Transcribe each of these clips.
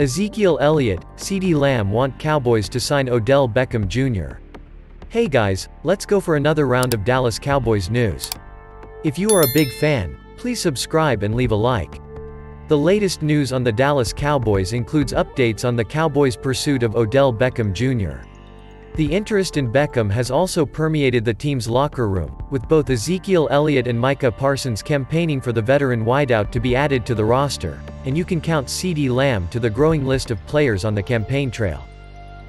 Ezekiel Elliott, CeeDee Lamb want Cowboys to sign Odell Beckham Jr. Hey guys, let's go for another round of Dallas Cowboys news. If you are a big fan, please subscribe and leave a like. The latest news on the Dallas Cowboys includes updates on the Cowboys' pursuit of Odell Beckham Jr. The interest in Beckham has also permeated the team's locker room, with both Ezekiel Elliott and Micah Parsons campaigning for the veteran wideout to be added to the roster, and you can count CeeDee Lamb to the growing list of players on the campaign trail.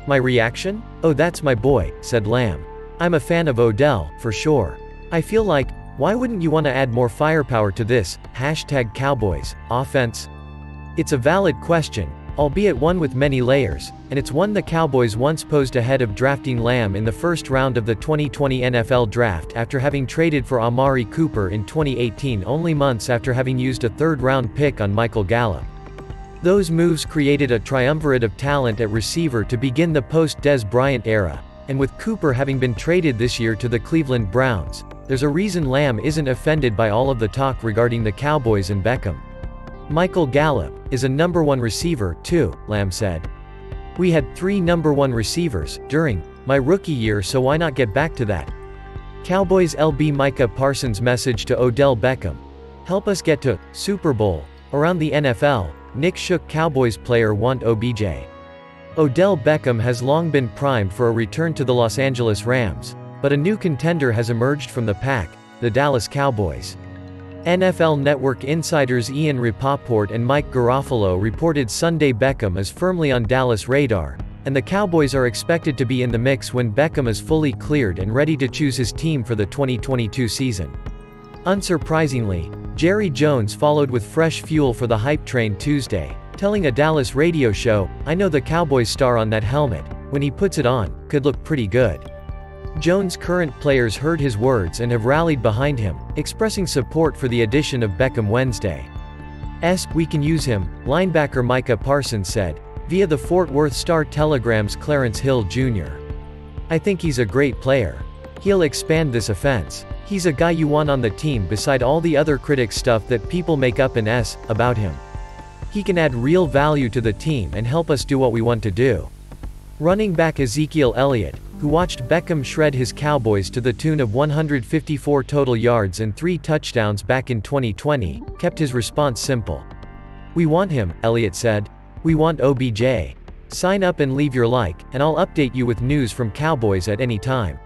My reaction? Oh that's my boy, said Lamb. I'm a fan of Odell, for sure. I feel like, why wouldn't you want to add more firepower to this, hashtag Cowboys, offense? It's a valid question, albeit one with many layers, and it's one the Cowboys once posed ahead of drafting Lamb in the first round of the 2020 NFL Draft after having traded for Amari Cooper in 2018 only months after having used a third-round pick on Michael Gallup. Those moves created a triumvirate of talent at receiver to begin the post-Dez Bryant era, and with Cooper having been traded this year to the Cleveland Browns, there's a reason Lamb isn't offended by all of the talk regarding the Cowboys and Beckham. Michael Gallup is a number one receiver, too, Lamb said. We had three number one receivers during my rookie year, so why not get back to that? Cowboys LB Micah Parsons' message to Odell Beckham Help us get to Super Bowl. Around the NFL, Nick Shook Cowboys player want OBJ. Odell Beckham has long been primed for a return to the Los Angeles Rams, but a new contender has emerged from the pack, the Dallas Cowboys. NFL Network insiders Ian Rapoport and Mike Garafolo reported Sunday Beckham is firmly on Dallas radar, and the Cowboys are expected to be in the mix when Beckham is fully cleared and ready to choose his team for the 2022 season. Unsurprisingly, Jerry Jones followed with fresh fuel for the hype train Tuesday, telling a Dallas radio show, I know the Cowboys star on that helmet, when he puts it on, could look pretty good. Jones' current players heard his words and have rallied behind him, expressing support for the addition of Beckham Wednesday. S. We can use him, linebacker Micah Parsons said, via the Fort Worth Star-Telegram's Clarence Hill Jr. I think he's a great player. He'll expand this offense. He's a guy you want on the team beside all the other critic stuff that people make up an S about him. He can add real value to the team and help us do what we want to do. Running back Ezekiel Elliott, who watched Beckham shred his Cowboys to the tune of 154 total yards and three touchdowns back in 2020, kept his response simple. We want him, Elliott said. We want OBJ. Sign up and leave your like, and I'll update you with news from Cowboys at any time.